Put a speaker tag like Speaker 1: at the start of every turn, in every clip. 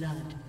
Speaker 1: Blood.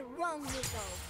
Speaker 2: The wrong Neeko.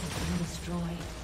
Speaker 1: has been destroyed.